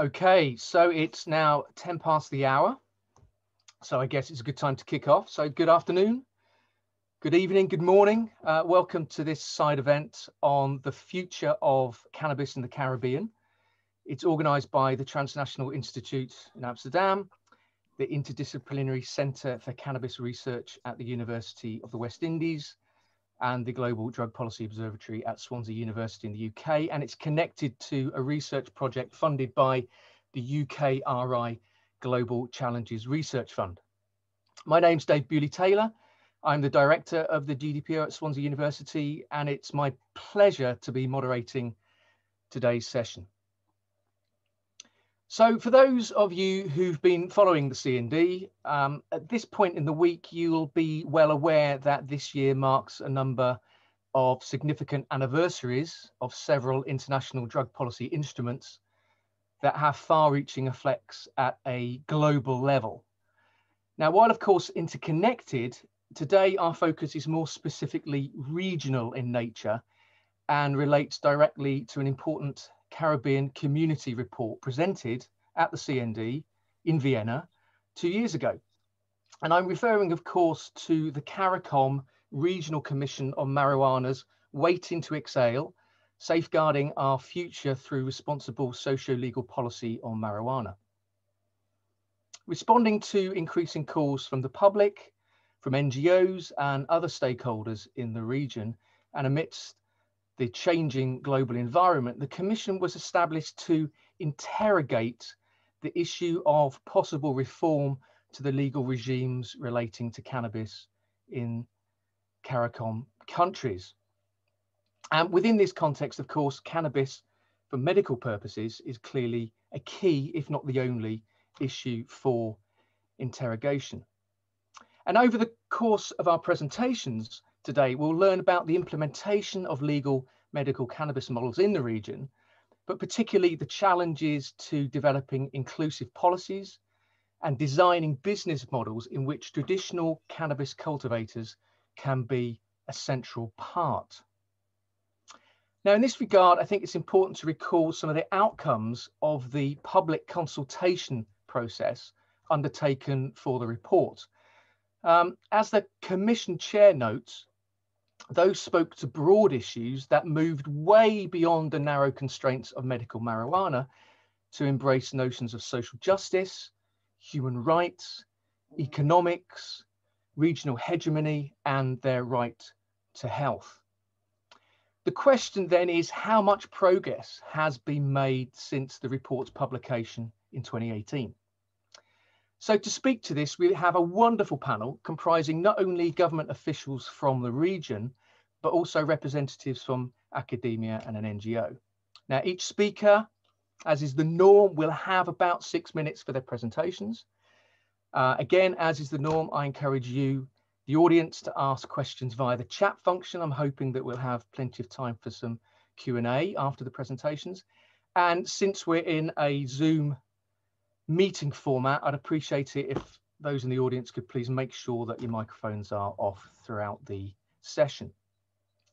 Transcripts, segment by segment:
Okay, so it's now 10 past the hour. So I guess it's a good time to kick off. So good afternoon, good evening, good morning. Uh, welcome to this side event on the future of cannabis in the Caribbean. It's organized by the Transnational Institute in Amsterdam, the Interdisciplinary Center for Cannabis Research at the University of the West Indies, and the Global Drug Policy Observatory at Swansea University in the UK. And it's connected to a research project funded by the UKRI Global Challenges Research Fund. My name's Dave Bewley Taylor. I'm the director of the GDPO at Swansea University, and it's my pleasure to be moderating today's session. So for those of you who've been following the CND, um, at this point in the week, you'll be well aware that this year marks a number of significant anniversaries of several international drug policy instruments that have far-reaching effects at a global level. Now, while of course interconnected, today our focus is more specifically regional in nature and relates directly to an important Caribbean Community Report presented at the CND in Vienna two years ago. And I'm referring, of course, to the CARICOM Regional Commission on Marijuana's Waiting to Exhale, Safeguarding Our Future Through Responsible Socio-Legal Policy on Marijuana. Responding to increasing calls from the public, from NGOs and other stakeholders in the region, and amidst the changing global environment, the Commission was established to interrogate the issue of possible reform to the legal regimes relating to cannabis in CARICOM countries. And within this context, of course, cannabis for medical purposes is clearly a key, if not the only, issue for interrogation. And over the course of our presentations, today, we'll learn about the implementation of legal medical cannabis models in the region, but particularly the challenges to developing inclusive policies and designing business models in which traditional cannabis cultivators can be a central part. Now, in this regard, I think it's important to recall some of the outcomes of the public consultation process undertaken for the report. Um, as the Commission Chair notes, those spoke to broad issues that moved way beyond the narrow constraints of medical marijuana to embrace notions of social justice, human rights, economics, regional hegemony, and their right to health. The question then is how much progress has been made since the report's publication in 2018? So to speak to this, we have a wonderful panel comprising not only government officials from the region, but also representatives from academia and an NGO. Now, each speaker, as is the norm, will have about six minutes for their presentations. Uh, again, as is the norm, I encourage you, the audience, to ask questions via the chat function. I'm hoping that we'll have plenty of time for some Q&A after the presentations. And since we're in a Zoom meeting format, I'd appreciate it if those in the audience could please make sure that your microphones are off throughout the session.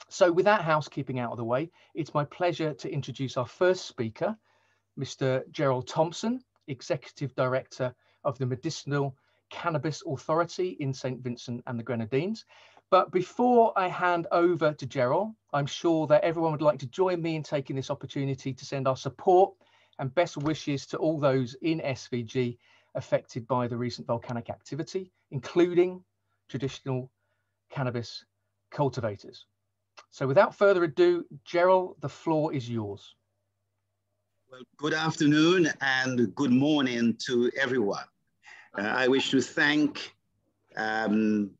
So with that housekeeping out of the way, it's my pleasure to introduce our first speaker, Mr. Jerrol Thompson, Executive Director of the Medicinal Cannabis Authority in St. Vincent and the Grenadines. But before I hand over to Jerrol, I'm sure that everyone would like to join me in taking this opportunity to send our support and best wishes to all those in SVG affected by the recent volcanic activity, including traditional cannabis cultivators. So without further ado, Jerrol, the floor is yours. Well, good afternoon and good morning to everyone. Uh, I wish to thank um,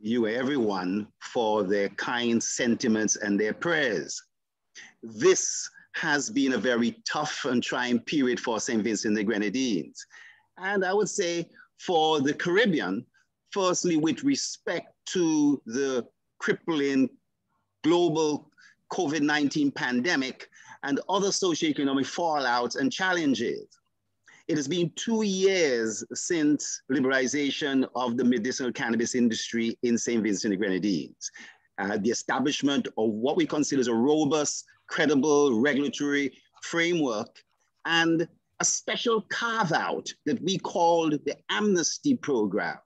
you, everyone, for their kind sentiments and their prayers. This has been a very tough and trying period for St. Vincent and the Grenadines. And I would say for the Caribbean, firstly, with respect to the crippling global COVID-19 pandemic and other socioeconomic fallouts and challenges. It has been two years since liberalization of the medicinal cannabis industry in St. Vincent and Grenadines. Uh, the establishment of what we consider as a robust credible regulatory framework and a special carve out that we called the amnesty program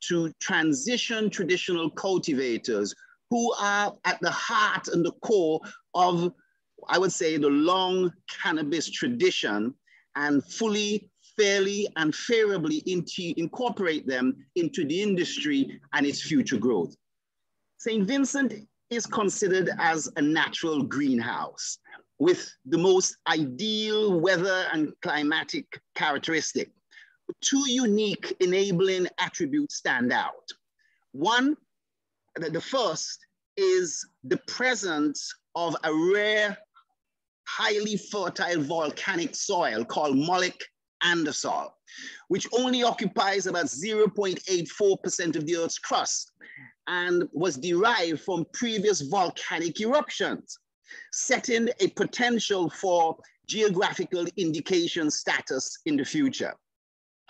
to transition traditional cultivators who are at the heart and the core of, I would say, the long cannabis tradition and fully, fairly, and favorably into, incorporate them into the industry and its future growth. St. Vincent is considered as a natural greenhouse with the most ideal weather and climatic characteristic. Two unique enabling attributes stand out. One, the first is the presence of a rare, highly fertile volcanic soil called mollic andosol, which only occupies about 0.84% of the Earth's crust and was derived from previous volcanic eruptions, setting a potential for geographical indication status in the future.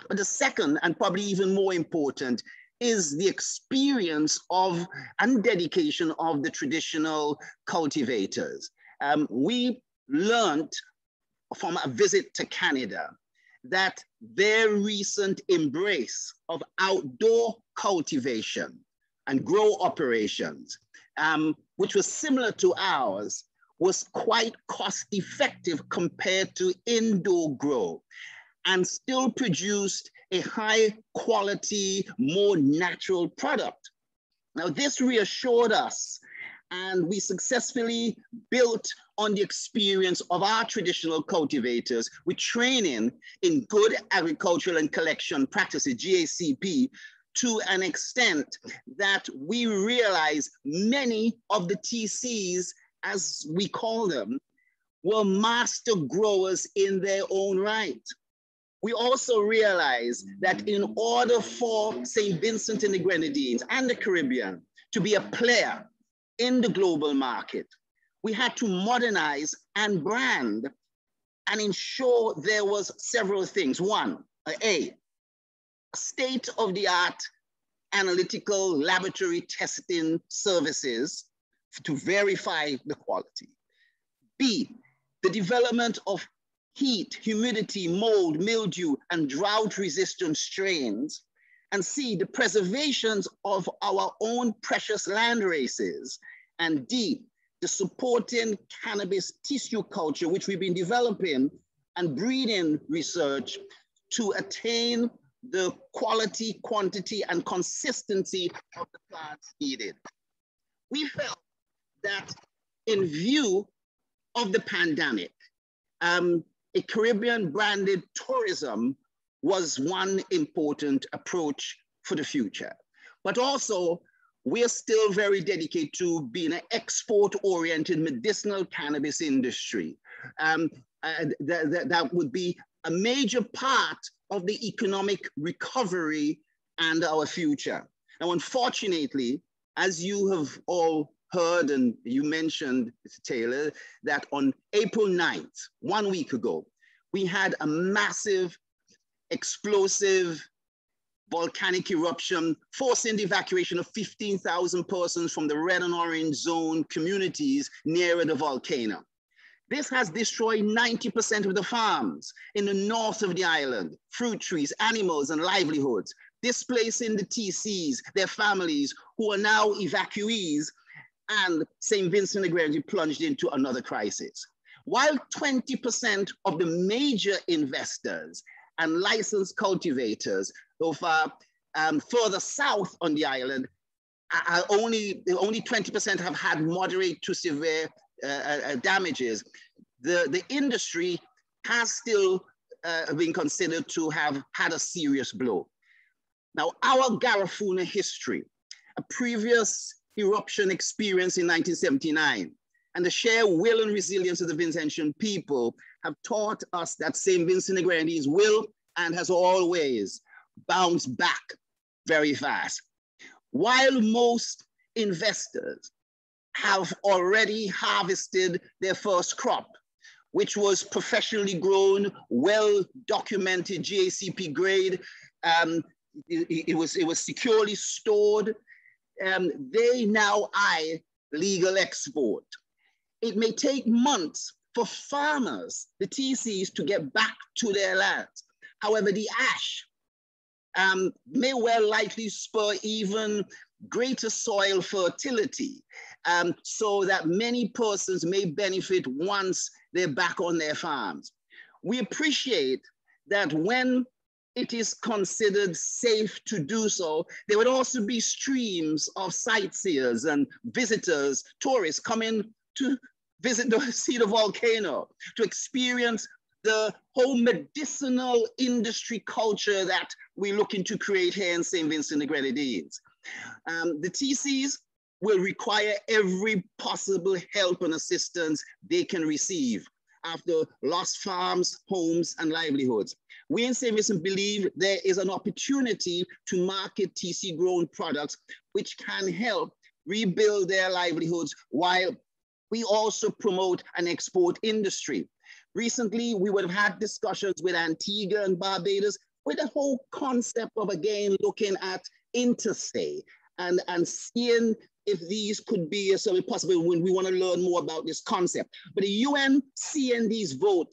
But the second, and probably even more important, is the experience of and dedication of the traditional cultivators. Um, we learned from a visit to Canada that their recent embrace of outdoor cultivation and grow operations, um, which was similar to ours, was quite cost effective compared to indoor grow and still produced a high quality, more natural product. Now, this reassured us, and we successfully built on the experience of our traditional cultivators with training in good agricultural and collection practices, GACP, to an extent that we realize many of the TCs, as we call them, were master growers in their own right. We also realize that in order for St. Vincent and the Grenadines and the Caribbean to be a player in the global market, we had to modernize and brand and ensure there was several things. One, uh, A, state of the art analytical laboratory testing services to verify the quality. B, the development of heat, humidity, mold, mildew, and drought resistant strains. And C, the preservations of our own precious land races. And D, the supporting cannabis tissue culture, which we've been developing and breeding research to attain the quality, quantity, and consistency of the plants needed. We felt that in view of the pandemic, um, a Caribbean branded tourism was one important approach for the future. But also, we're still very dedicated to being an export-oriented medicinal cannabis industry. Um, uh, th th that would be a major part of the economic recovery and our future. Now, unfortunately, as you have all heard and you mentioned, Mr. Taylor, that on April 9th, one week ago, we had a massive, explosive volcanic eruption, forcing the evacuation of 15,000 persons from the red and orange zone communities nearer the volcano. This has destroyed 90% of the farms in the north of the island, fruit trees, animals, and livelihoods, displacing the TCs, their families, who are now evacuees, and St. Vincent de Grenadines plunged into another crisis. While 20% of the major investors and licensed cultivators of uh, um, further south on the island, are only, only 20% have had moderate to severe uh, uh, uh, damages, the, the industry has still uh, been considered to have had a serious blow. Now, our Garifuna history, a previous eruption experience in 1979, and the sheer will and resilience of the Vincentian people have taught us that St. Vincent de Grenadines will and has always bounced back very fast. While most investors have already harvested their first crop, which was professionally grown, well documented GACP grade. Um, it, it, was, it was securely stored. Um, they now eye legal export. It may take months for farmers, the TCs, to get back to their lands. However, the ash um, may well likely spur even greater soil fertility um, so that many persons may benefit once they're back on their farms. We appreciate that when it is considered safe to do so, there would also be streams of sightseers and visitors, tourists coming to visit the, see the volcano, to experience the whole medicinal industry culture that we're looking to create here in St. Vincent and the Grenadines. Um, the TCs will require every possible help and assistance they can receive after lost farms, homes, and livelihoods. We in. Vincent believe there is an opportunity to market TC grown products which can help rebuild their livelihoods while we also promote an export industry. Recently, we would have had discussions with Antigua and Barbados with the whole concept of again looking at interstate and, and seeing if these could be something possible when we want to learn more about this concept. But the UN CND's vote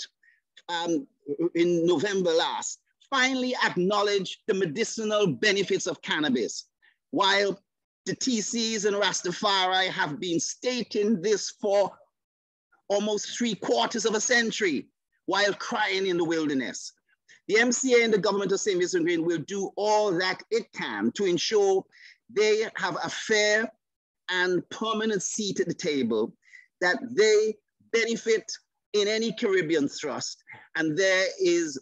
um, in November last finally acknowledged the medicinal benefits of cannabis, while the TCs and Rastafari have been stating this for almost three quarters of a century while crying in the wilderness. The MCA and the government of St. Vincent Green will do all that it can to ensure they have a fair and permanent seat at the table, that they benefit in any Caribbean thrust, and there is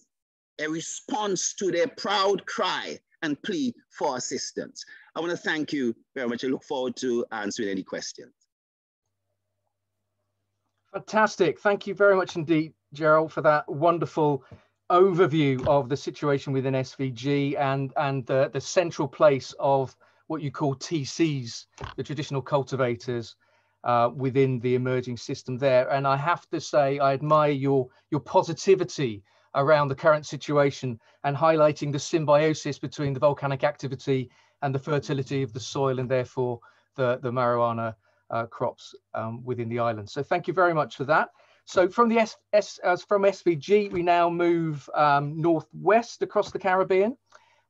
a response to their proud cry and plea for assistance. I want to thank you very much. I look forward to answering any questions. Fantastic. Thank you very much indeed, Jerrol, for that wonderful overview of the situation within SVG and, and the, the central place of what you call TCs, the traditional cultivators, uh, within the emerging system there. And I have to say, I admire your your positivity around the current situation and highlighting the symbiosis between the volcanic activity and the fertility of the soil and therefore the, the marijuana uh, crops um, within the island. So thank you very much for that. So from the S, S uh, from SVG, we now move um, northwest across the Caribbean.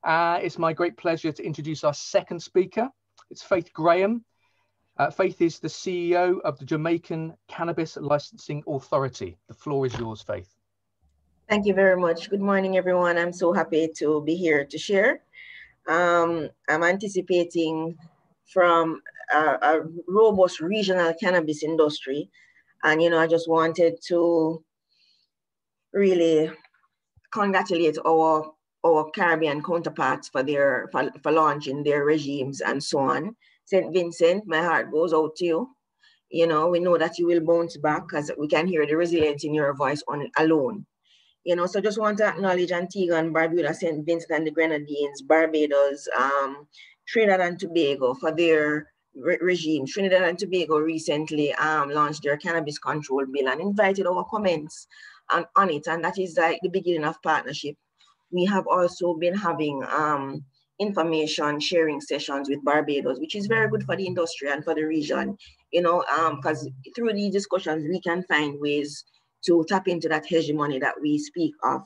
Uh, it's my great pleasure to introduce our second speaker. It's Faith Graham. Uh, Faith is the CEO of the Jamaican Cannabis Licensing Authority. The floor is yours, Faith. Thank you very much. Good morning, everyone. I'm so happy to be here to share. Um, I'm anticipating from a, a, robust regional cannabis industry. And, you know, I just wanted to really congratulate our our Caribbean counterparts for their for, for launching their regimes and so on. St. Vincent, my heart goes out to you. You know, we know that you will bounce back because we can hear the resilience in your voice on alone. You know, so just want to acknowledge Antigua and Barbuda, St. Vincent and the Grenadines, Barbados, um, Trinidad and Tobago for their re regime. Trinidad and Tobago recently um, launched their cannabis control bill and invited our comments on, on it. And that is like the beginning of partnership we have also been having um, information sharing sessions with Barbados, which is very good for the industry and for the region, you know, because um, through these discussions, we can find ways to tap into that hegemony that we speak of.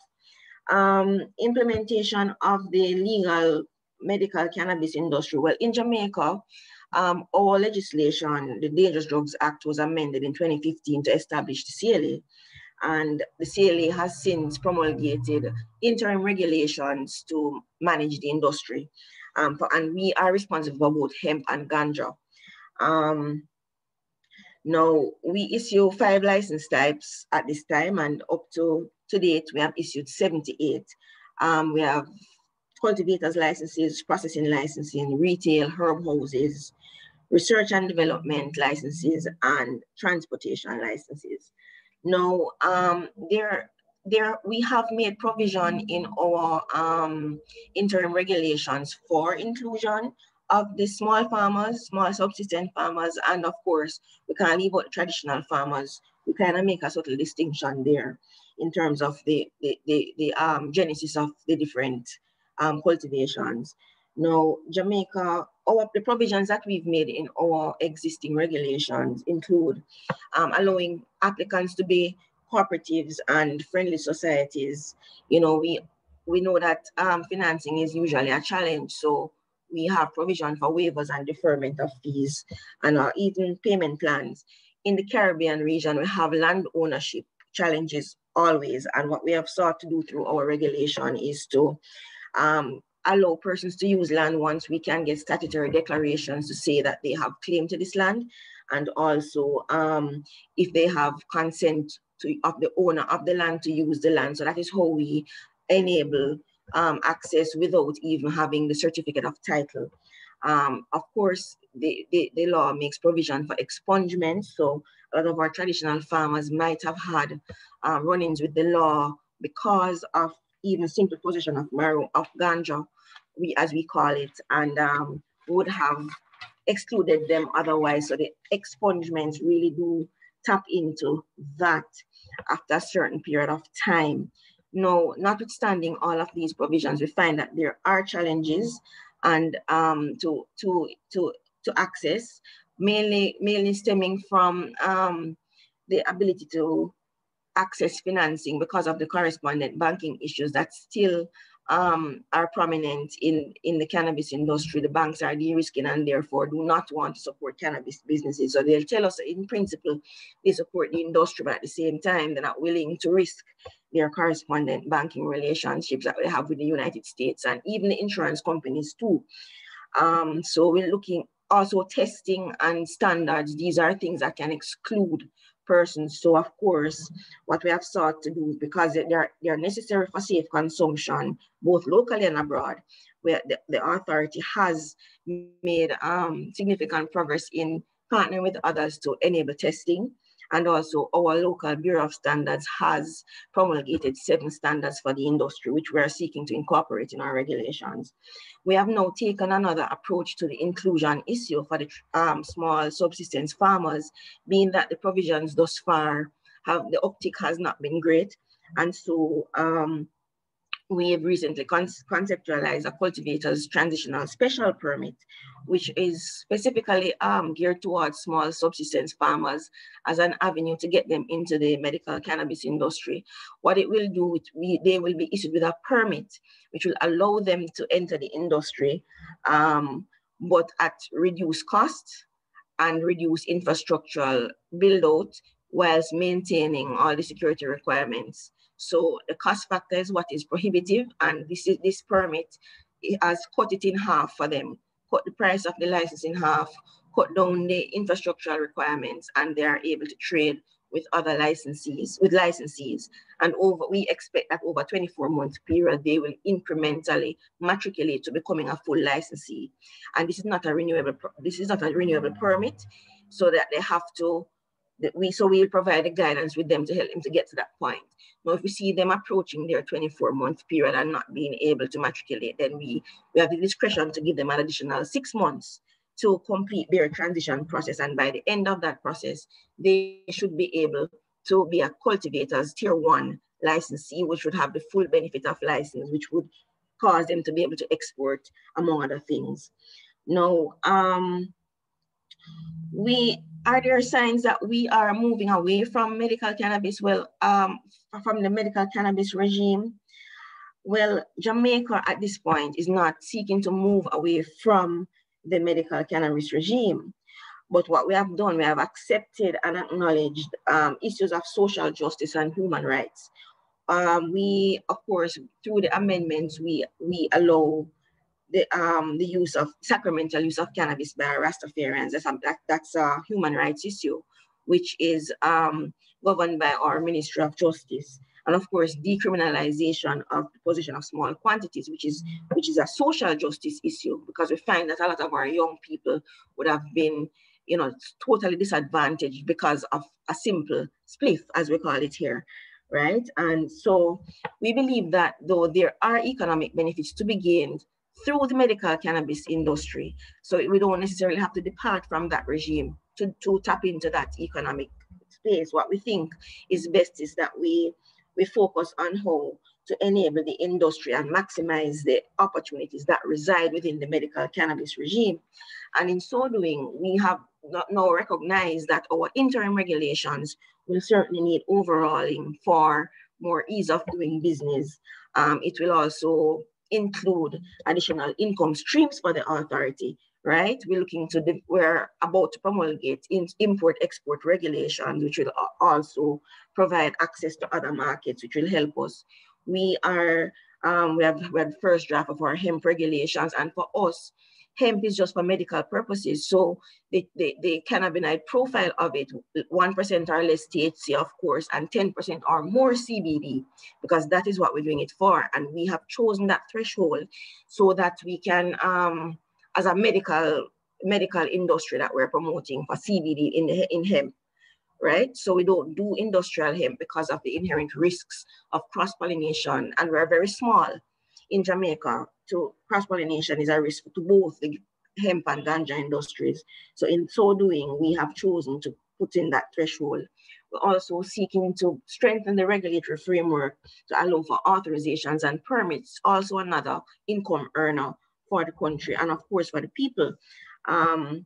Um, implementation of the legal medical cannabis industry. Well, in Jamaica, um, our legislation, the Dangerous Drugs Act was amended in 2015 to establish the CLA and the CLA has since promulgated interim regulations to manage the industry. Um, for, and we are responsible for both hemp and ganja. Um, now, we issue five license types at this time, and up to, to date, we have issued 78. Um, we have cultivators licenses, processing licensing, retail, herb houses, research and development licenses, and transportation licenses. Now, um, there, there we have made provision in our um, interim regulations for inclusion of the small farmers, small subsistence farmers, and of course, we can't leave out traditional farmers. We kind of make a subtle distinction there in terms of the, the, the, the um, genesis of the different um, cultivations. Now, Jamaica, our, the provisions that we've made in our existing regulations include um, allowing applicants to be cooperatives and friendly societies, you know, we we know that um, financing is usually a challenge. So we have provision for waivers and deferment of fees and uh, even payment plans. In the Caribbean region, we have land ownership challenges always. And what we have sought to do through our regulation is to um, allow persons to use land once we can get statutory declarations to say that they have claim to this land and also um, if they have consent to, of the owner of the land to use the land. So that is how we enable um, access without even having the certificate of title. Um, of course, the, the, the, law makes provision for expungement. So a lot of our traditional farmers might have had uh, run-ins with the law because of even simple possession of marijuana, of ganja, we as we call it, and um, would have excluded them otherwise. So the expungements really do tap into that after a certain period of time. Now, notwithstanding all of these provisions, we find that there are challenges and um, to, to, to, to access, mainly, mainly stemming from um, the ability to access financing because of the correspondent banking issues that still um, are prominent in, in the cannabis industry. The banks are de-risking and therefore do not want to support cannabis businesses. So they'll tell us in principle they support the industry, but at the same time, they're not willing to risk their correspondent banking relationships that we have with the United States and even the insurance companies too. Um, so we're looking also testing and standards. These are things that can exclude persons. So of course, what we have sought to do, because they are, they are necessary for safe consumption, both locally and abroad, where the, the authority has made um, significant progress in partnering with others to enable testing. And also our local Bureau of Standards has promulgated seven standards for the industry, which we are seeking to incorporate in our regulations. We have now taken another approach to the inclusion issue for the um, small subsistence farmers, being that the provisions thus far have, the optic has not been great. And so um, we have recently con conceptualized a cultivator's transitional special permit, which is specifically um, geared towards small subsistence farmers as an avenue to get them into the medical cannabis industry. What it will do, we, they will be issued with a permit, which will allow them to enter the industry, um, but at reduced cost and reduced infrastructural build out whilst maintaining all the security requirements. So the cost factor is what is prohibitive, and this is this permit has cut it in half for them, cut the price of the license in half, cut down the infrastructural requirements, and they are able to trade with other licensees, with licensees. And over, we expect that over 24 month period, they will incrementally matriculate to becoming a full licensee. And this is not a renewable, this is not a renewable permit, so that they have to we so we'll provide the guidance with them to help them to get to that point. Now, if we see them approaching their 24 month period and not being able to matriculate, then we, we have the discretion to give them an additional six months to complete their transition process. And by the end of that process, they should be able to be a cultivators tier one licensee, which would have the full benefit of license, which would cause them to be able to export, among other things. Now, um, we are there signs that we are moving away from medical cannabis? Well, um, from the medical cannabis regime. Well, Jamaica at this point is not seeking to move away from the medical cannabis regime. But what we have done, we have accepted and acknowledged um, issues of social justice and human rights. Um, we, of course, through the amendments, we, we allow the um the use of sacramental use of cannabis by Rastafarians. That's a, that, that's a human rights issue, which is um, governed by our Ministry of Justice. And of course, decriminalization of the possession of small quantities, which is which is a social justice issue, because we find that a lot of our young people would have been, you know, totally disadvantaged because of a simple spliff, as we call it here right? And so we believe that though there are economic benefits to be gained through the medical cannabis industry. So we don't necessarily have to depart from that regime to, to tap into that economic space. What we think is best is that we we focus on how to enable the industry and maximize the opportunities that reside within the medical cannabis regime. And in so doing, we have now recognized that our interim regulations will certainly need overhauling for more ease of doing business. Um, it will also include additional income streams for the authority, right? We're looking to, the, we're about to promulgate in, import-export regulations, which will also provide access to other markets, which will help us. We are, um, we have, we have first draft of our hemp regulations, and for us, hemp is just for medical purposes. So the, the, the cannabinoid profile of it, 1% or less THC, of course, and 10% or more CBD, because that is what we're doing it for. And we have chosen that threshold so that we can, um, as a medical medical industry that we're promoting for CBD in, the, in hemp, right? So we don't do industrial hemp because of the inherent risks of cross-pollination. And we're very small in Jamaica to cross-pollination is a risk to both the hemp and ganja industries. So in so doing, we have chosen to put in that threshold. We're also seeking to strengthen the regulatory framework to allow for authorizations and permits, also another income earner for the country and of course for the people. Um,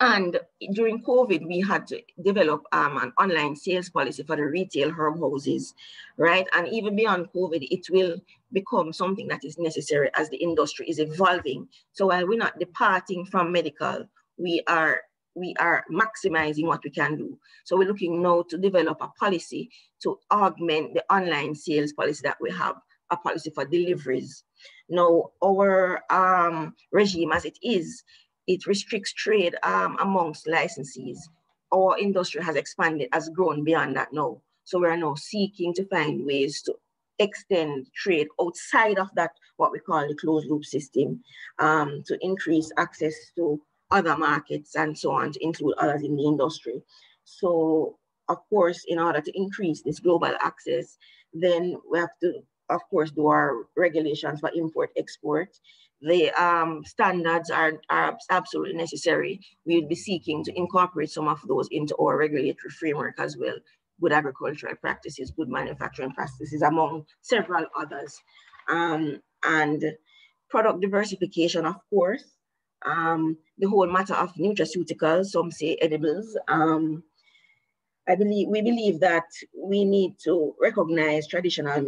and during COVID, we had to develop um, an online sales policy for the retail herb houses, right? And even beyond COVID, it will become something that is necessary as the industry is evolving. So while we're not departing from medical, we are we are maximizing what we can do. So we're looking now to develop a policy to augment the online sales policy that we have, a policy for deliveries. Now, our um, regime as it is, it restricts trade um, amongst licensees. Our industry has expanded, has grown beyond that now. So we're now seeking to find ways to extend trade outside of that, what we call the closed loop system, um, to increase access to other markets and so on, to include others in the industry. So of course, in order to increase this global access, then we have to, of course, do our regulations for import export the um, standards are, are absolutely necessary. We'll be seeking to incorporate some of those into our regulatory framework as well. Good agricultural practices, good manufacturing practices, among several others. Um, and product diversification, of course. Um, the whole matter of nutraceuticals, some say edibles. Um, I believe we believe that we need to recognize traditional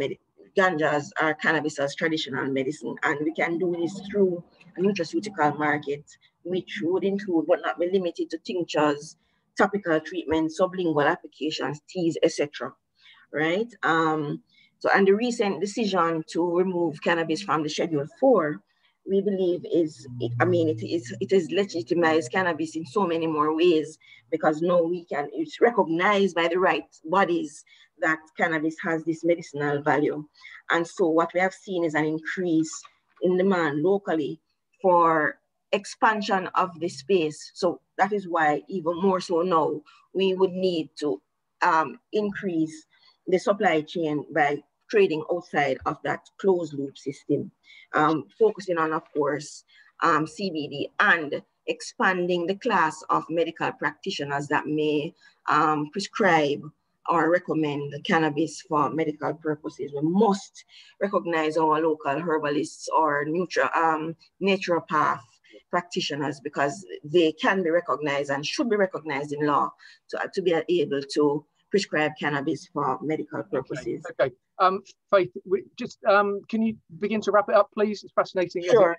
medicine ganjas or cannabis as traditional medicine. And we can do this through a nutraceutical market, which would include but not be limited to tinctures, topical treatments, sublingual applications, teas, etc. Right? Um, so, and the recent decision to remove cannabis from the Schedule 4 we believe is, I mean, it is, it is legitimized cannabis in so many more ways because now we can, it's recognized by the right bodies that cannabis has this medicinal value. And so what we have seen is an increase in demand locally for expansion of the space. So that is why even more so now, we would need to um, increase the supply chain by trading outside of that closed loop system, um, focusing on, of course, um, CBD and expanding the class of medical practitioners that may um, prescribe or recommend cannabis for medical purposes. We must recognize our local herbalists or nutri- um, naturopath practitioners because they can be recognized and should be recognized in law to, to be able to prescribe cannabis for medical purposes. Okay. okay. Um, Faith, we, just um, can you begin to wrap it up, please? It's fascinating. Sure.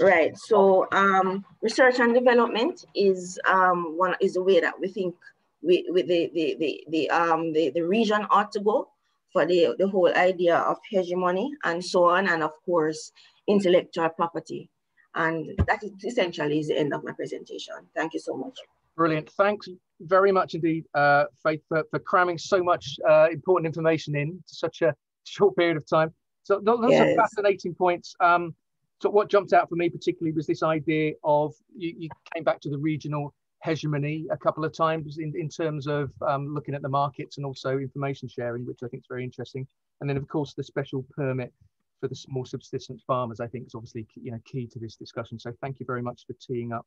right. So um, research and development is um, one is the way that we think we, we the, the, the, the, um, the, the region ought to go for the, the whole idea of hegemony and so on, and of course, intellectual property. And that is essentially is the end of my presentation. Thank you so much. Brilliant. Thanks very much indeed, uh, Faith, for, for cramming so much uh, important information in to such a short period of time. So those yes. are fascinating points. Um, so what jumped out for me particularly was this idea of you, you came back to the regional hegemony a couple of times in, in terms of um, looking at the markets and also information sharing, which I think is very interesting. And then of course the special permit for the small subsistence farmers, I think is obviously you know key to this discussion. So thank you very much for teeing up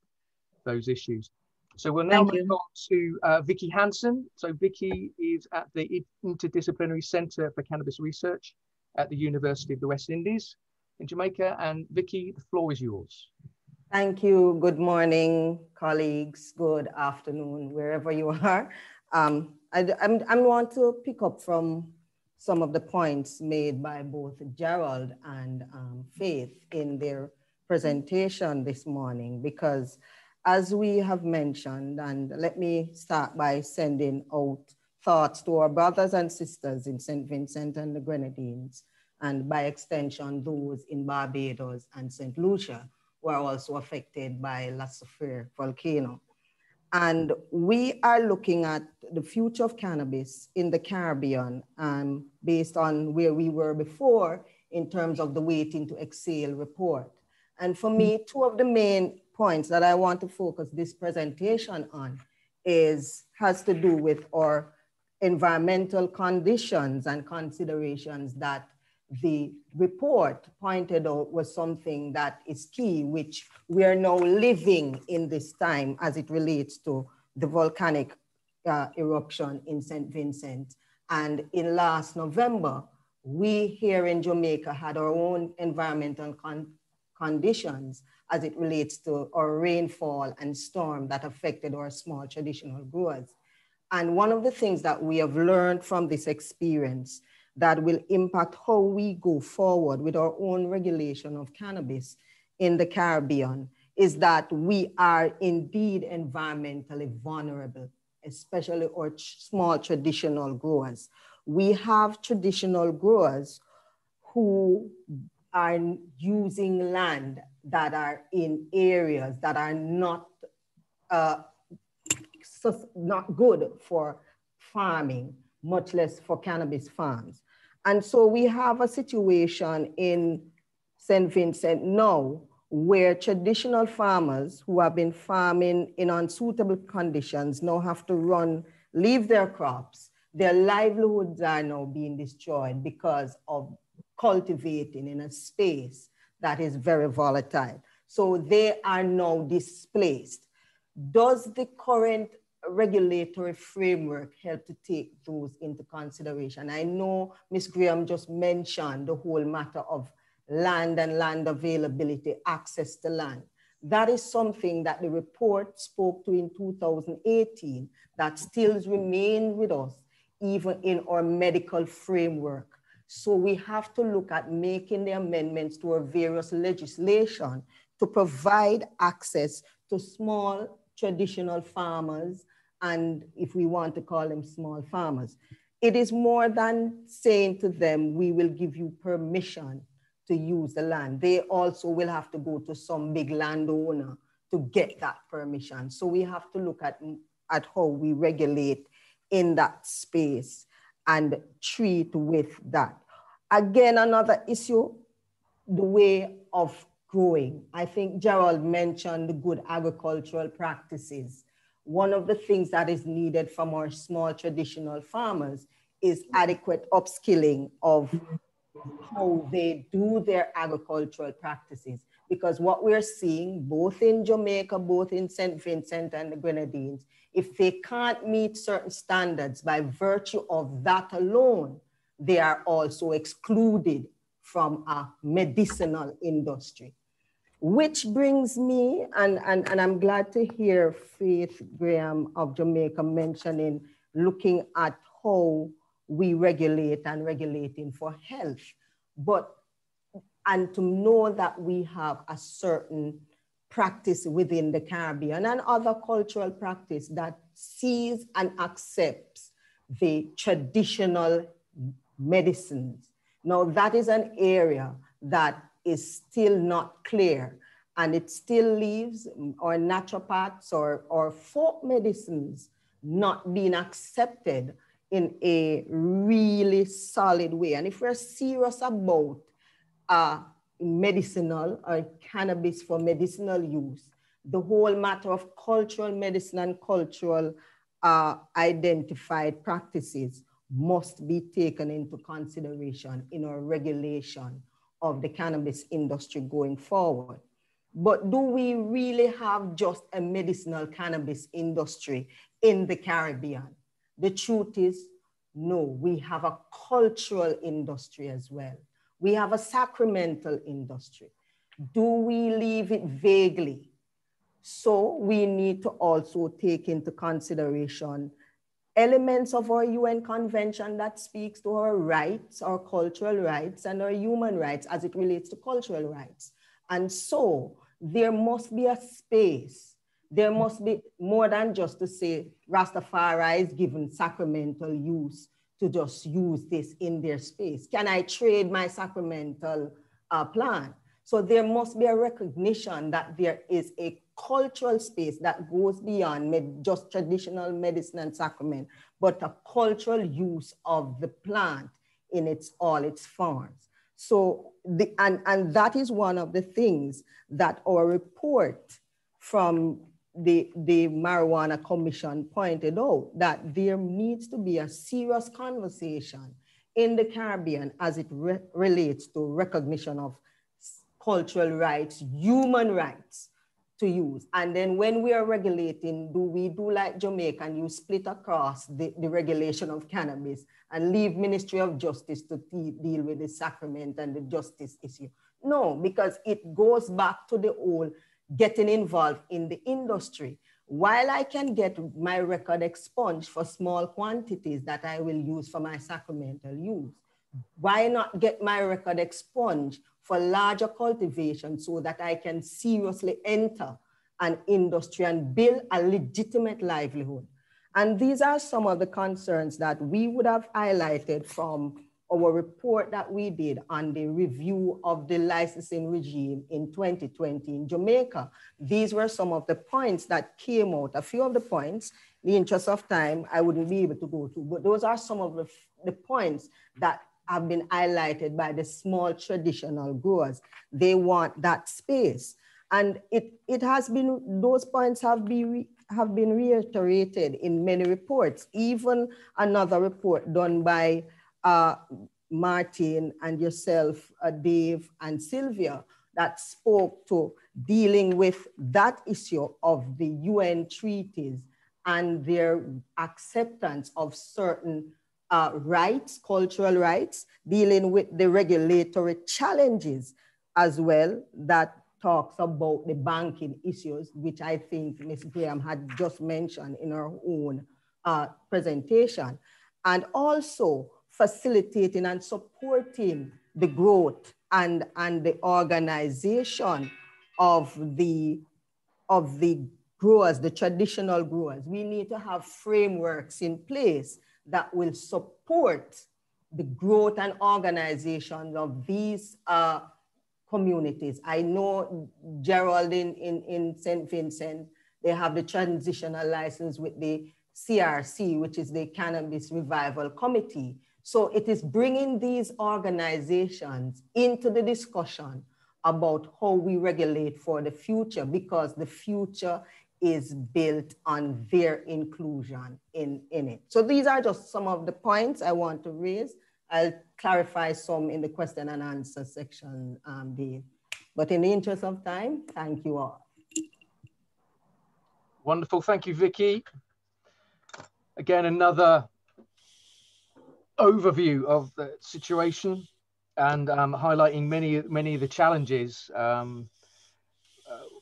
those issues. So we'll now move on to uh, Vicki Hanson. So Vicki is at the Interdisciplinary Centre for Cannabis Research at the University of the West Indies in Jamaica. And Vicki, the floor is yours. Thank you. Good morning, colleagues. Good afternoon, wherever you are. Um, I, I'm, I want to pick up from some of the points made by both Jerrol and um, Faith in their presentation this morning, because as we have mentioned, and let me start by sending out thoughts to our brothers and sisters in St. Vincent and the Grenadines, and by extension, those in Barbados and St. Lucia, who are also affected by La Soufriere volcano. And we are looking at the future of cannabis in the Caribbean um, based on where we were before in terms of the waiting to exhale report. And for me, two of the main points that I want to focus this presentation on is has to do with our environmental conditions and considerations that the report pointed out was something that is key, which we are now living in this time as it relates to the volcanic uh, eruption in St. Vincent. And in last November, we here in Jamaica had our own environmental con conditions as it relates to our rainfall and storm that affected our small traditional growers. And one of the things that we have learned from this experience that will impact how we go forward with our own regulation of cannabis in the Caribbean is that we are indeed environmentally vulnerable, especially our small traditional growers. We have traditional growers who are using land that are in areas that are not, uh, not good for farming, much less for cannabis farms. And so we have a situation in St. Vincent now where traditional farmers who have been farming in unsuitable conditions now have to run, leave their crops. Their livelihoods are now being destroyed because of cultivating in a space that is very volatile. So they are now displaced. Does the current regulatory framework help to take those into consideration. I know Ms. Graham just mentioned the whole matter of land and land availability, access to land. That is something that the report spoke to in 2018 that still remain with us, even in our medical framework. So we have to look at making the amendments to our various legislation to provide access to small traditional farmers and if we want to call them small farmers. It is more than saying to them, we will give you permission to use the land. They also will have to go to some big landowner to get that permission. So we have to look at, at how we regulate in that space and treat with that. Again, another issue, the way of growing. I think Jerrol mentioned good agricultural practices one of the things that is needed from our small traditional farmers is adequate upskilling of how they do their agricultural practices. Because what we're seeing both in Jamaica, both in St. Vincent and the Grenadines, if they can't meet certain standards by virtue of that alone, they are also excluded from a medicinal industry. Which brings me, and, and, and I'm glad to hear Faith Graham of Jamaica mentioning looking at how we regulate and regulating for health. But, and to know that we have a certain practice within the Caribbean and other cultural practice that sees and accepts the traditional medicines. Now that is an area that is still not clear. And it still leaves our naturopaths or, or folk medicines not being accepted in a really solid way. And if we're serious about uh, medicinal or cannabis for medicinal use, the whole matter of cultural medicine and cultural uh, identified practices must be taken into consideration in our regulation of the cannabis industry going forward. But do we really have just a medicinal cannabis industry in the Caribbean? The truth is, No, we have a cultural industry as well. We have a sacramental industry. Do we leave it vaguely? So we need to also take into consideration elements of our UN convention that speaks to our rights, our cultural rights, and our human rights as it relates to cultural rights. And so there must be a space. There must be more than just to say Rastafari is given sacramental use to just use this in their space. Can I trade my sacramental uh, plan? So there must be a recognition that there is a cultural space that goes beyond med- just traditional medicine and sacrament, but a cultural use of the plant in its all its forms. So the, and, and that is one of the things that our report from the, the Marijuana Commission pointed out, that there needs to be a serious conversation in the Caribbean as it re relates to recognition of cultural rights, human rights, to use. And then when we are regulating, do we do like Jamaica and you split across the, the regulation of cannabis and leave Ministry of Justice to deal with the sacrament and the justice issue? No, because it goes back to the old getting involved in the industry. While I can get my record expunged for small quantities that I will use for my sacramental use, why not get my record expunged for larger cultivation so that I can seriously enter an industry and build a legitimate livelihood. And these are some of the concerns that we would have highlighted from our report that we did on the review of the licensing regime in 2020 in Jamaica. These were some of the points that came out. A few of the points, in the interest of time, I wouldn't be able to go to, but those are some of the, the points that have been highlighted by the small traditional growers. They want that space. And it, it has been, those points have been, have been reiterated in many reports, even another report done by uh, Martin and yourself, uh, Dave and Sylvia, that spoke to dealing with that issue of the UN treaties and their acceptance of certain uh, rights, cultural rights, dealing with the regulatory challenges as well that talks about the banking issues, which I think Ms. Graham had just mentioned in her own uh, presentation, and also facilitating and supporting the growth and, and the organization of the, of the growers, the traditional growers. We need to have frameworks in place that will support the growth and organization of these uh, communities. I know Jerrol in, in, in St. Vincent, they have the transitional license with the CRC, which is the Cannabis Revival Committee. So it is bringing these organizations into the discussion about how we regulate for the future because the future is built on their inclusion in, in it. So these are just some of the points I want to raise. I'll clarify some in the question and answer section, um, Dave. But in the interest of time, thank you all. Wonderful, thank you, Vicki. Again, another overview of the situation and um, highlighting many, many of the challenges um,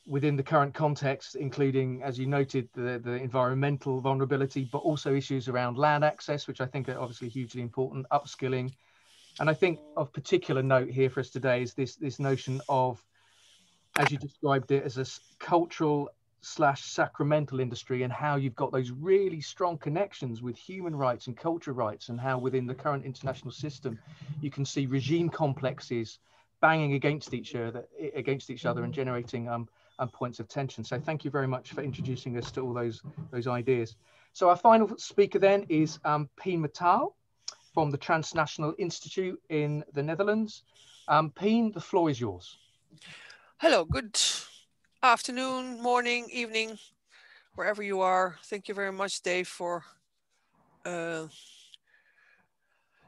within the current context, including, as you noted, the, the environmental vulnerability, but also issues around land access, which I think are obviously hugely important, upskilling. And I think of particular note here for us today is this, this notion of, as you described it, as a cultural slash sacramental industry and how you've got those really strong connections with human rights and culture rights and how within the current international system you can see regime complexes banging against each other against each other and generating um, and points of tension. So thank you very much for introducing us to all those, those ideas. So our final speaker then is um, Pien Metaal from the Transnational Institute in the Netherlands. Um, the floor is yours. Hello, good afternoon, morning, evening, wherever you are. Thank you very much, Dave, for uh,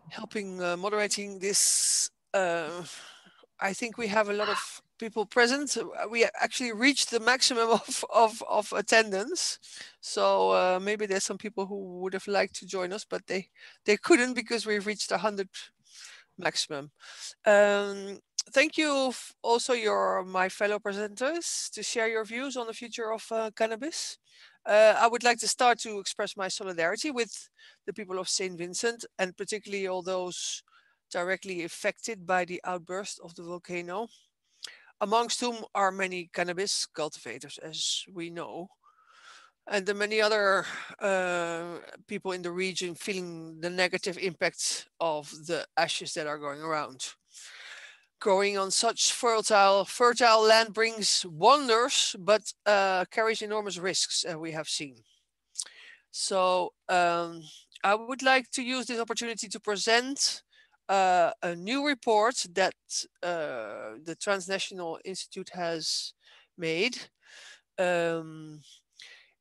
helping uh, moderating this. Uh, I think we have a lot of people present. We actually reached the maximum of, of, of attendance. So uh, maybe there's some people who would have liked to join us, but they, they couldn't because we've reached 100 maximum. Um, thank you also your my fellow presenters to share your views on the future of uh, cannabis. Uh, I would like to start to express my solidarity with the people of St. Vincent and particularly all those directly affected by the outburst of the volcano, amongst whom are many cannabis cultivators, as we know, and the many other uh, people in the region feeling the negative impacts of the ashes that are going around. Growing on such fertile, fertile land brings wonders, but uh, carries enormous risks, as we have seen. So um, I would like to use this opportunity to present uh, a new report that uh, the Transnational Institute has made. Um,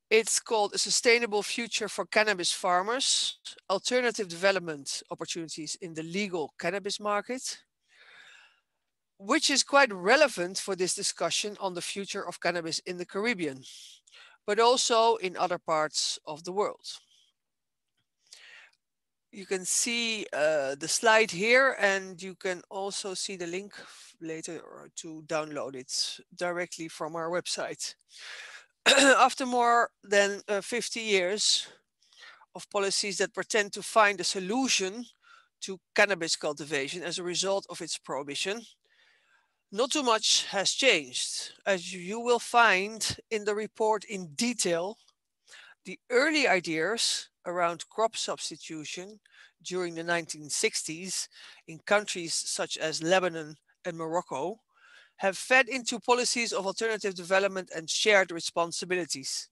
it's called A Sustainable Future for Cannabis Farmers, Alternative Development Opportunities in the Legal Cannabis Market which is quite relevant for this discussion on the future of cannabis in the Caribbean, but also in other parts of the world. You can see uh, the slide here and you can also see the link later to download it directly from our website. After more than uh, 50 years of policies that pretend to find a solution to cannabis cultivation as a result of its prohibition, not too much has changed. As you will find in the report in detail, the early ideas around crop substitution during the 1960s in countries such as Lebanon and Morocco have fed into policies of alternative development and shared responsibilities.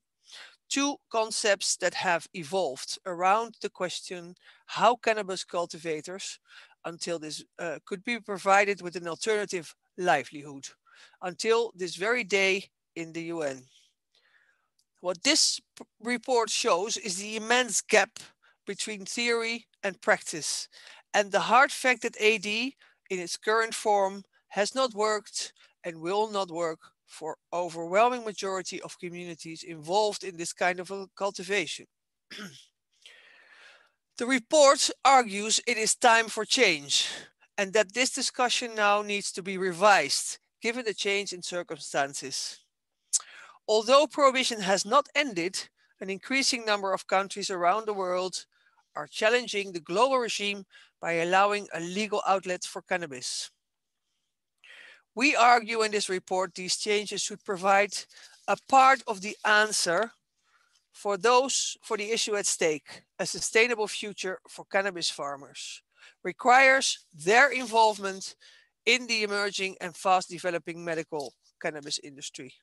Two concepts that have evolved around the question how cannabis cultivators until this uh, could be provided with an alternative livelihood until this very day in the UN. What this report shows is the immense gap between theory and practice and the hard fact that AD in its current form has not worked and will not work for overwhelming majority of communities involved in this kind of cultivation. the report argues it is time for change and that this discussion now needs to be revised given the change in circumstances. Although prohibition has not ended, an increasing number of countries around the world are challenging the global regime by allowing a legal outlet for cannabis. We argue in this report these changes should provide a part of the answer for those for the issue at stake, a sustainable future for cannabis farmers requires their involvement in the emerging and fast developing medical cannabis industry.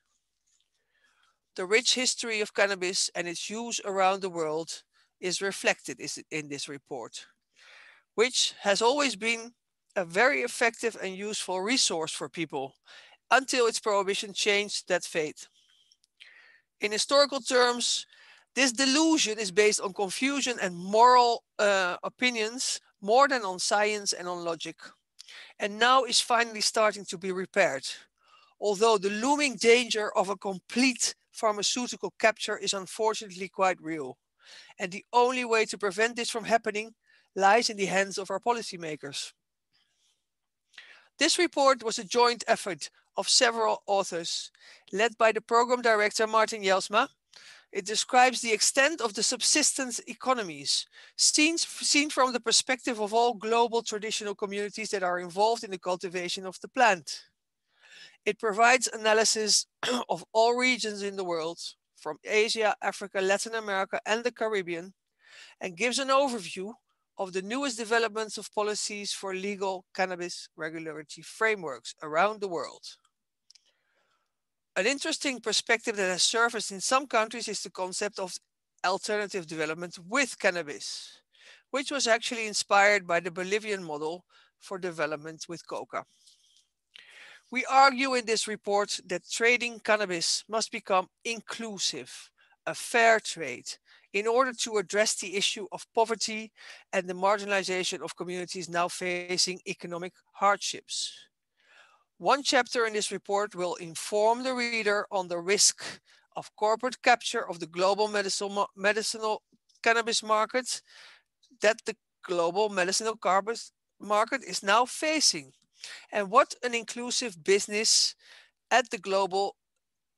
The rich history of cannabis and its use around the world is reflected in this report, which has always been a very effective and useful resource for people until its prohibition changed that fate. In historical terms, this delusion is based on confusion and moral uh, opinions more than on science and on logic, and now is finally starting to be repaired. Although the looming danger of a complete pharmaceutical capture is unfortunately quite real. And the only way to prevent this from happening lies in the hands of our policymakers. This report was a joint effort of several authors, led by the program director Martin Jelsma it describes the extent of the subsistence economies, seen, seen from the perspective of all global traditional communities that are involved in the cultivation of the plant. It provides analysis of all regions in the world, from Asia, Africa, Latin America, and the Caribbean, and gives an overview of the newest developments of policies for legal cannabis regulatory frameworks around the world. An interesting perspective that has surfaced in some countries is the concept of alternative development with cannabis, which was actually inspired by the Bolivian model for development with coca. We argue in this report that trading cannabis must become inclusive, a fair trade, in order to address the issue of poverty and the marginalization of communities now facing economic hardships. One chapter in this report will inform the reader on the risk of corporate capture of the global medicinal, medicinal cannabis market that the global medicinal cannabis market is now facing and what an inclusive business at the global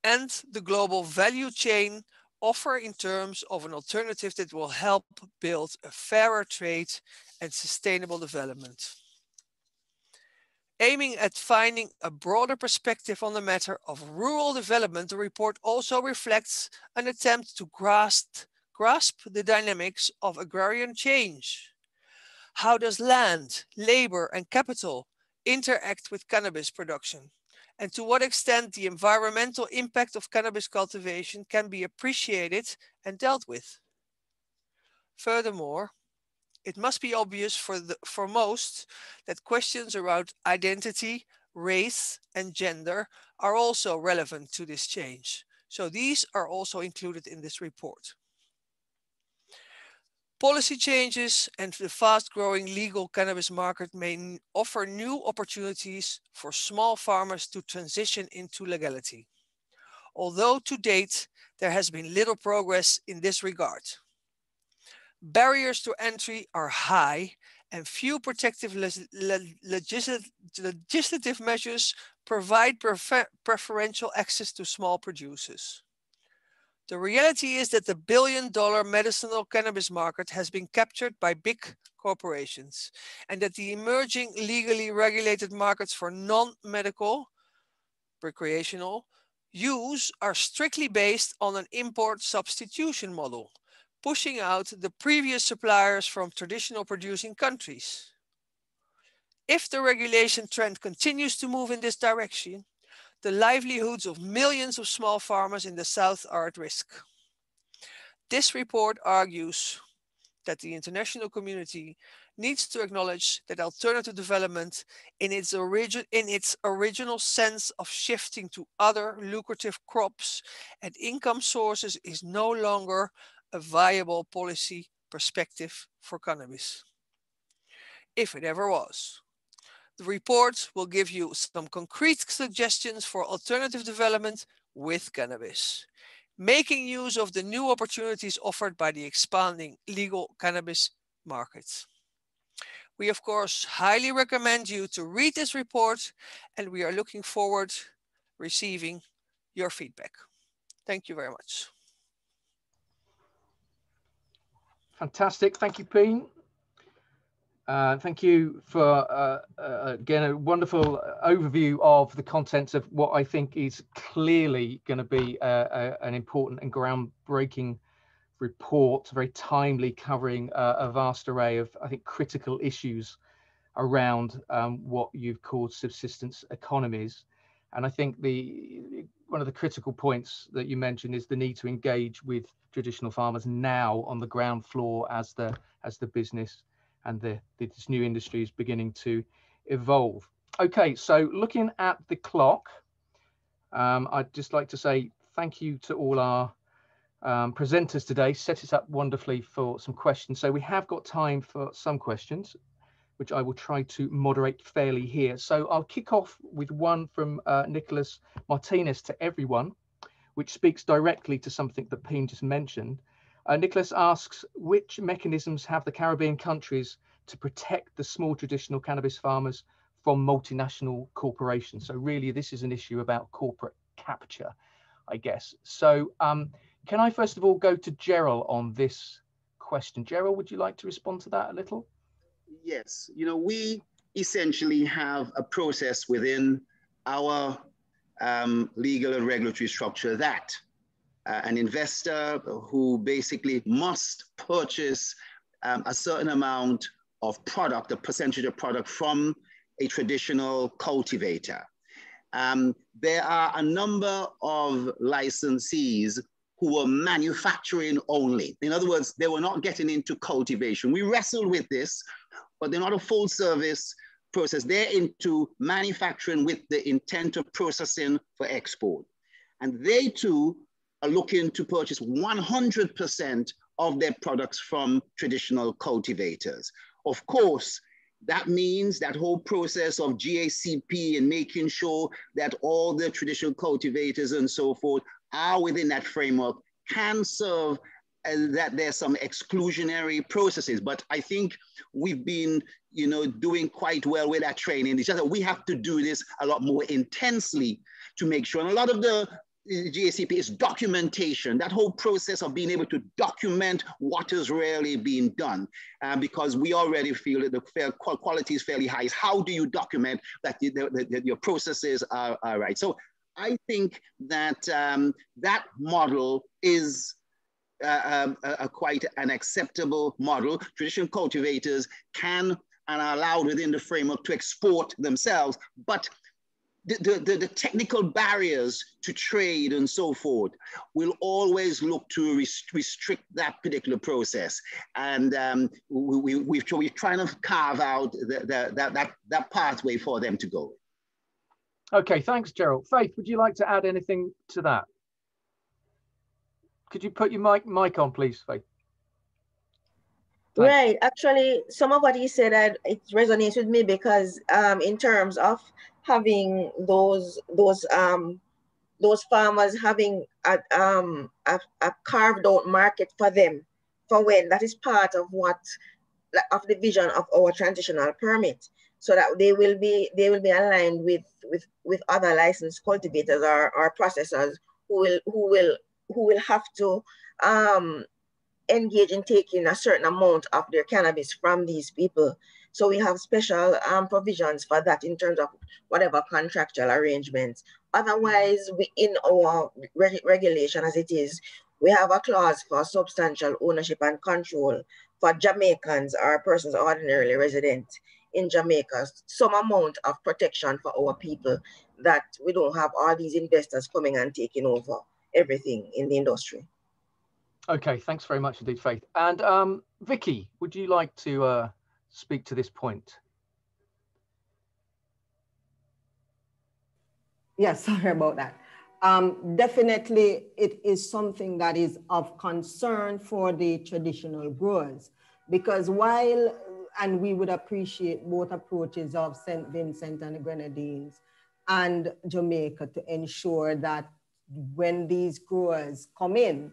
and the global value chain offer in terms of an alternative that will help build a fairer trade and sustainable development. Aiming at finding a broader perspective on the matter of rural development, the report also reflects an attempt to grasp, grasp the dynamics of agrarian change. How does land, labor, and capital interact with cannabis production? And to what extent the environmental impact of cannabis cultivation can be appreciated and dealt with? Furthermore, it must be obvious for, the, for most that questions around identity, race, and gender are also relevant to this change. So these are also included in this report. Policy changes and the fast growing legal cannabis market may offer new opportunities for small farmers to transition into legality. Although to date, there has been little progress in this regard. Barriers to entry are high and few protective legislative measures provide prefer preferential access to small producers. The reality is that the billion dollar medicinal cannabis market has been captured by big corporations and that the emerging legally regulated markets for non-medical, recreational use are strictly based on an import substitution model pushing out the previous suppliers from traditional producing countries. If the regulation trend continues to move in this direction, the livelihoods of millions of small farmers in the South are at risk. This report argues that the international community needs to acknowledge that alternative development in its, origin, in its original sense of shifting to other lucrative crops and income sources is no longer a viable policy perspective for cannabis, if it ever was. The report will give you some concrete suggestions for alternative development with cannabis, making use of the new opportunities offered by the expanding legal cannabis market. We, of course, highly recommend you to read this report, and we are looking forward to receiving your feedback. Thank you very much. Fantastic. Thank you, Pien. Uh, thank you for, uh, uh, again, a wonderful overview of the contents of what I think is clearly going to be a, an important and groundbreaking report, very timely, covering a vast array of, I think, critical issues around um, what you've called subsistence economies. And I think the one of the critical points that you mentioned is the need to engage with traditional farmers now on the ground floor as the as the business and the this new industry is beginning to evolve. Okay, so looking at the clock, um, I'd just like to say thank you to all our um, presenters today. Set us up wonderfully for some questions. So we have got time for some questions, which I will try to moderate fairly here. So I'll kick off with one from uh, Nicholas Martinez to everyone which speaks directly to something that Pien just mentioned. Uh, Nicholas asks, which mechanisms have the Caribbean countries to protect the small traditional cannabis farmers from multinational corporations? So really, this is an issue about corporate capture, I guess. So um, can I first of all go to Jerrol on this question? Jerrol, would you like to respond to that a little? Yes, you know, we essentially have a process within our um, legal and regulatory structure that uh, an investor who basically must purchase um, a certain amount of product, a percentage of product from a traditional cultivator. Um, there are a number of licensees who were manufacturing only. In other words, they were not getting into cultivation. We wrestled with this, but they're not a full service process. They're into manufacturing with the intent of processing for export. And they too are looking to purchase 100% of their products from traditional cultivators. Of course, that means that whole process of GACP and making sure that all the traditional cultivators and so forth are within that framework can serve uh, that there's some exclusionary processes. But I think we've been, you know, doing quite well with that training. It's just that we have to do this a lot more intensely to make sure. And a lot of the GACP is documentation, that whole process of being able to document what is really being done, uh, because we already feel that the quality is fairly high. How do you document that, you, that, that your processes are, are, right? So I think that um, that model is uh, um, quite an acceptable model. Traditional cultivators can and are allowed within the framework to export themselves, but the, the, the, technical barriers to trade and so forth will always look to rest, restrict that particular process. And um, we, we, we're trying to carve out the, the, that, that, that pathway for them to go. Okay, thanks, Jerrol. Faith, would you like to add anything to that? Could you put your mic, mic on, please, Faith? Right. Actually, some of what he said, it resonates with me because um, in terms of having those those um those farmers having a, um, a, a carved out market for them for when that is part of what of the vision of our transitional permit so that they will be they will be aligned with with with other licensed cultivators or, or processors who will who will who will have to um, engage in taking a certain amount of their cannabis from these people so we have special um, provisions for that in terms of whatever contractual arrangements. Otherwise, we, in our re regulation as it is, we have a clause for substantial ownership and control for Jamaicans or persons ordinarily resident in Jamaica, some amount of protection for our people that we don't have all these investors coming and taking over everything in the industry. Okay, thanks very much indeed, Faith. And um, Vicki, would you like to uh, speak to this point? Yes, sorry about that. Um, definitely, it is something that is of concern for the traditional growers because while, and we would appreciate both approaches of St. Vincent and the Grenadines and Jamaica to ensure that when these growers come in,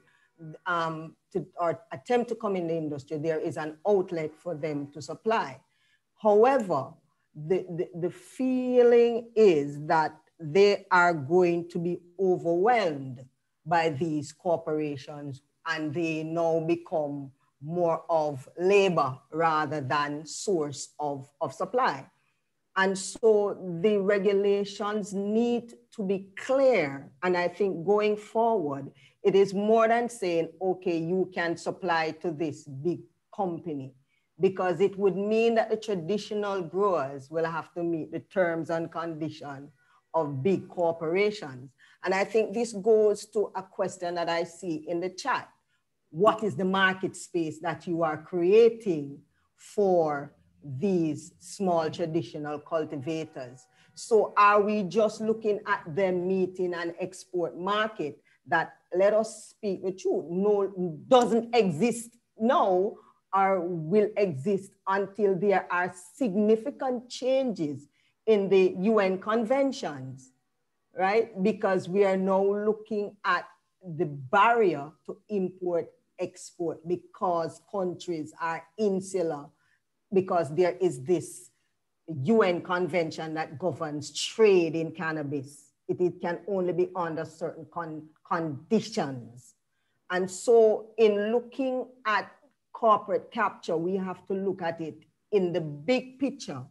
um, to, or attempt to come in the industry, there is an outlet for them to supply. However, the, the, the feeling is that they are going to be overwhelmed by these corporations and they now become more of labor rather than source of, of supply. And so the regulations need to be clear. And I think going forward, it is more than saying, okay, you can supply to this big company, because it would mean that the traditional growers will have to meet the terms and conditions of big corporations. And I think this goes to a question that I see in the chat. What is the market space that you are creating for these small traditional cultivators? So are we just looking at them meeting an export market that let us speak the truth, no, doesn't exist now or will exist until there are significant changes in the UN conventions, right? Because we are now looking at the barrier to import export because countries are insular, because there is this UN convention that governs trade in cannabis it, it can only be under certain con conditions. And so in looking at corporate capture, we have to look at it in the big picture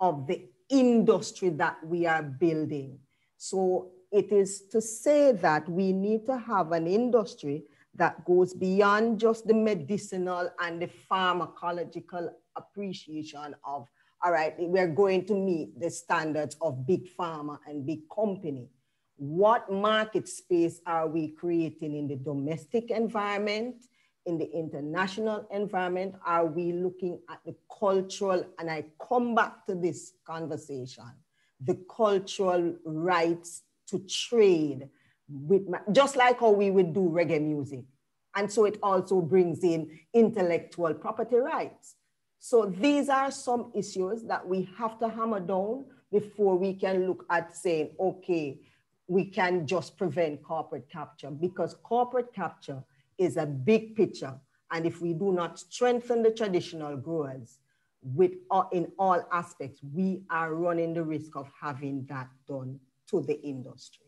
of the industry that we are building. So it is to say that we need to have an industry that goes beyond just the medicinal and the pharmacological appreciation of all right, we're going to meet the standards of big pharma and big company. What market space are we creating in the domestic environment, in the international environment? Are we looking at the cultural, and I come back to this conversation, the cultural rights to trade with, just like how we would do reggae music. And so it also brings in intellectual property rights So these are some issues that we have to hammer down before we can look at saying, okay, we can just prevent corporate capture because corporate capture is a big picture. And if we do not strengthen the traditional growers with, uh, in all aspects, we are running the risk of having that done to the industry.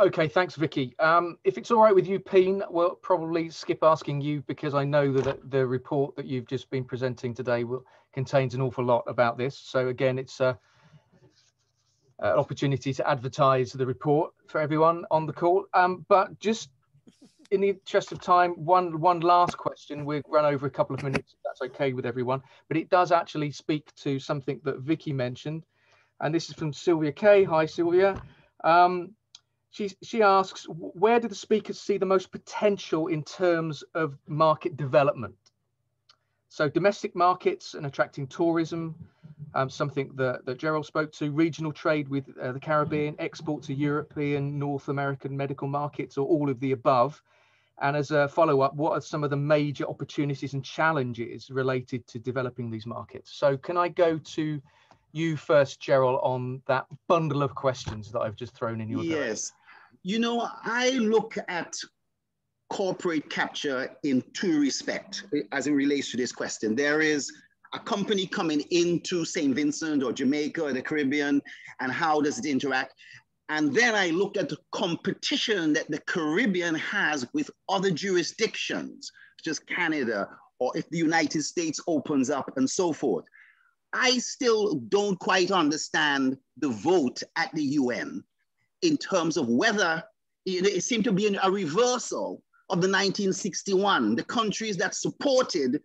Okay, thanks, Vicki. Um, if it's all right with you, Pien, we'll probably skip asking you because I know that the report that you've just been presenting today will contains an awful lot about this. So again, it's a, an opportunity to advertise the report for everyone on the call. Um, but just in the interest of time, one one last question. We've run over a couple of minutes. that's okay with everyone, but it does actually speak to something that Vicki mentioned, and this is from Sylvia Kay. Hi, Sylvia. Um, she, she asks, where do the speakers see the most potential in terms of market development? So domestic markets and attracting tourism, um, something that, that Jerrol spoke to, regional trade with uh, the Caribbean, export to European, North American medical markets, or all of the above. And as a follow up, what are some of the major opportunities and challenges related to developing these markets? So can I go to you first, Jerrol, on that bundle of questions that I've just thrown in your Yes. Direction? You know, I look at corporate capture in two respects as it relates to this question. There is a company coming into St. Vincent or Jamaica or the Caribbean, and how does it interact? And then I look at the competition that the Caribbean has with other jurisdictions, such as Canada, or if the United States opens up and so forth. I still don't quite understand the vote at the UN in terms of whether it seemed to be a reversal of the 1961. The countries that supported,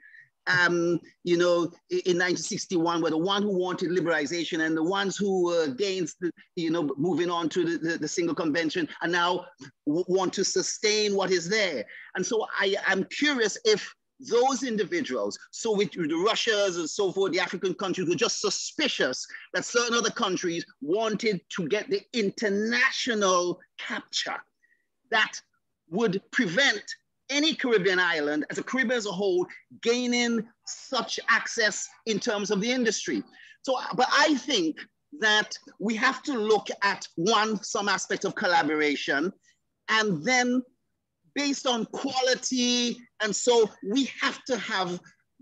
um, you know, in 1961 were the one who wanted liberalization and the ones who were against, you know, moving on to the, the, the single convention and now want to sustain what is there. And so I, I'm curious if those individuals, so with the Russias and so forth, the African countries were just suspicious that certain other countries wanted to get the international capture that would prevent any Caribbean island, as a Caribbean as a whole, gaining such access in terms of the industry. So, but I think that we have to look at one, some aspect of collaboration, and then based on quality. And so we have to have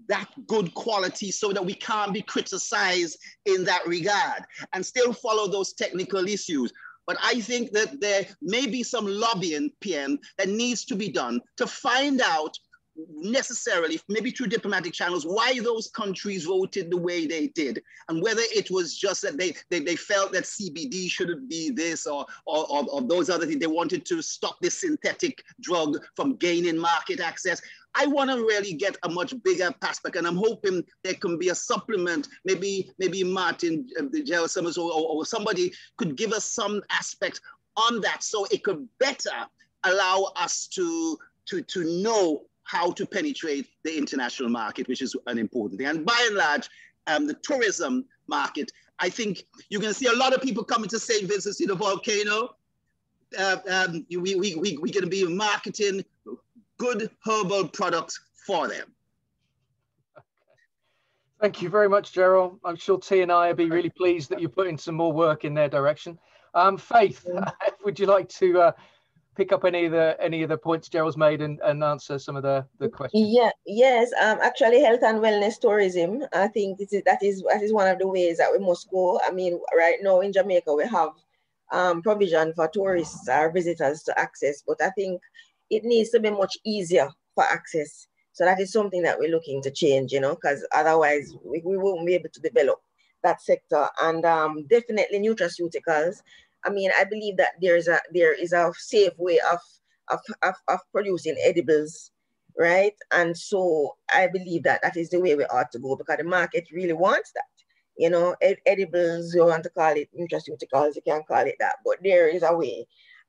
that good quality so that we can't be criticized in that regard and still follow those technical issues. But I think that there may be some lobbying, Pien, that needs to be done to find out necessarily, maybe through diplomatic channels, why those countries voted the way they did, and whether it was just that they, they, they felt that CBD shouldn't be this or, or, or, or those other things. They wanted to stop this synthetic drug from gaining market access. I want to really get a much bigger perspective, and I'm hoping there can be a supplement. Maybe maybe Martin, uh, Gerald Summers, or, or somebody could give us some aspect on that, so it could better allow us to to to know how to penetrate the international market, which is an important thing. And by and large, um, the tourism market, I think you're going to see a lot of people coming to St. Vincent in the volcano. Uh, um, we, we, we, we're going to be marketing good herbal products for them. Thank you very much, Jerrol. I'm sure TNI will be really pleased that you're putting some more work in their direction. Um, Faith, would you like to uh, pick up any of the any of the points Jerrol's made and, and answer some of the, the questions? Yeah, yes. Um, actually, health and wellness tourism. I think this is, that is that is one of the ways that we must go. I mean, right now in Jamaica we have um, provision for tourists or visitors to access, but I think it needs to be much easier for access. So that is something that we're looking to change, you know, because otherwise we, we won't be able to develop that sector. And um, definitely nutraceuticals I mean, I believe that there is a there is a safe way of of, of, of producing edibles, right? And so I believe that that is the way we ought to go because the market really wants that. You know, ed edibles, you want to call it nutraceuticals, you can call it that, but there is a way.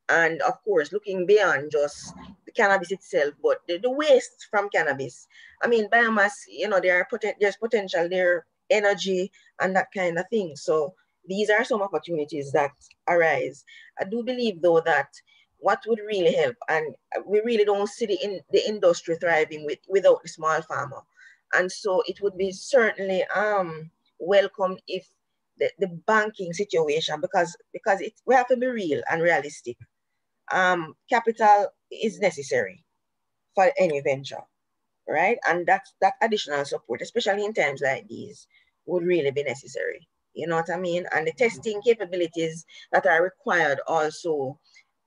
And of course, looking beyond just the cannabis itself, but the, the waste from cannabis. I mean, biomass, you know, there are poten there's potential there, energy and that kind of thing. So these are some opportunities that arise. I do believe though that what would really help, and we really don't see the, in, the industry thriving with, without the small farmer. And so it would be certainly um, welcome if the, the banking situation, because, because it, we have to be real and realistic. Um, capital is necessary for any venture, right? And that's, that additional support, especially in times like these, would really be necessary. You know what I mean? And the testing capabilities that are required also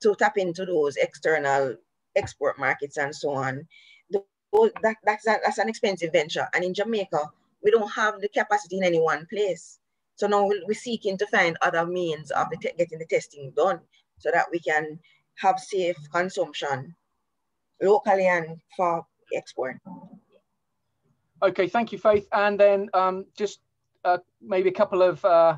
to tap into those external export markets and so on. Those, that, that's, a, that's an expensive venture. And in Jamaica, we don't have the capacity in any one place. So now we're seeking to find other means of the getting the testing done so that we can have safe consumption locally and for export. Okay, thank you, Faith. And then um, just uh, maybe a couple of uh,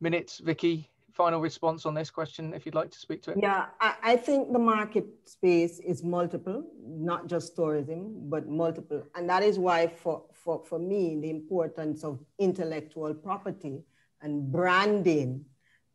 minutes, Vicki, final response on this question, if you'd like to speak to it. Yeah, I, I, think the market space is multiple, not just tourism, but multiple. And that is why for, for, for me, the importance of intellectual property and branding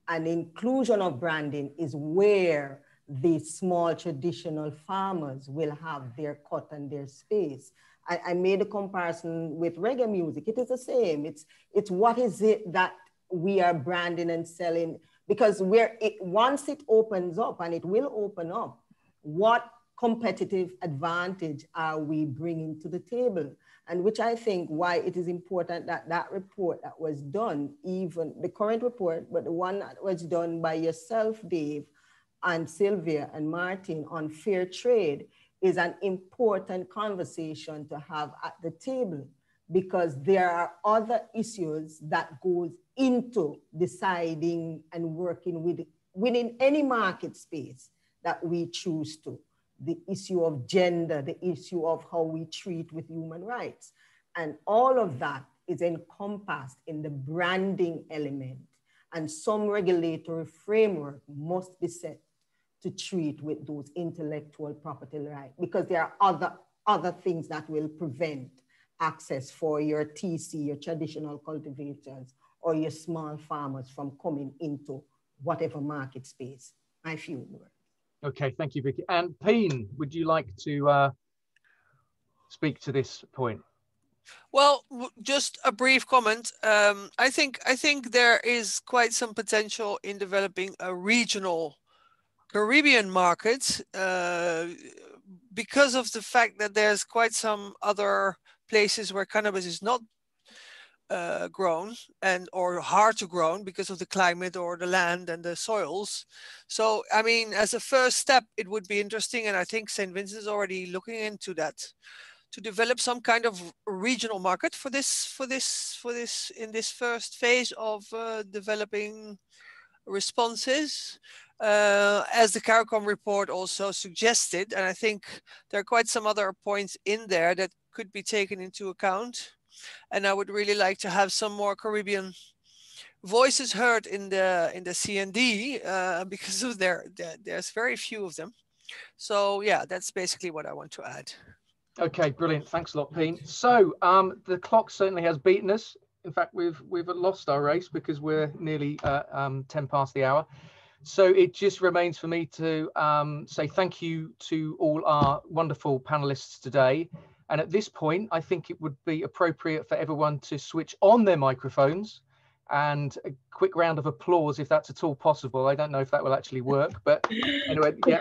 and inclusion of branding is where the small traditional farmers will have their cut and their space. I, I made a comparison with reggae music. It is the same. It's, it's what is it that we are branding and selling because where it once it opens up and it will open up what competitive advantage are we bringing to the table and which i think why it is important that that report that was done even the current report but the one that was done by yourself dave and sylvia and martin on fair trade is an important conversation to have at the table because there are other issues that goes into deciding and working with within any market space that we choose to. The issue of gender the issue of how we treat with human rights. And all of that is encompassed in the branding element. And some regulatory framework must be set to treat with those intellectual property rights because there are other other things that will prevent access for your TC, your traditional cultivators, or your small farmers from coming into whatever market space. I feel. Okay, thank you, Vicki. And Pien, would you like to uh, speak to this point? Well, just a brief comment. Um, I think I think there is quite some potential in developing a regional Caribbean market uh, because of the fact that there's quite some other places where cannabis is not uh, grown and or hard to grow because of the climate or the land and the soils. So, I mean, as a first step, it would be interesting, and I think St. Vincent is already looking into that to develop some kind of regional market for this, for this, for this in this first phase of uh, developing responses. Uh, as the CARICOM report also suggested, and I think there are quite some other points in there that could be taken into account. And I would really like to have some more Caribbean voices heard in the in the CND uh, because of their, their, there's very few of them. So yeah, that's basically what I want to add. Okay, brilliant. Thanks a lot, Pien. So um, the clock certainly has beaten us. In fact, we've we've lost our race because we're nearly uh, um, 10 past the hour. So it just remains for me to um, say thank you to all our wonderful panelists today. And at this point, I think it would be appropriate for everyone to switch on their microphones and a quick round of applause if that's at all possible. I don't know if that will actually work, but anyway, yeah.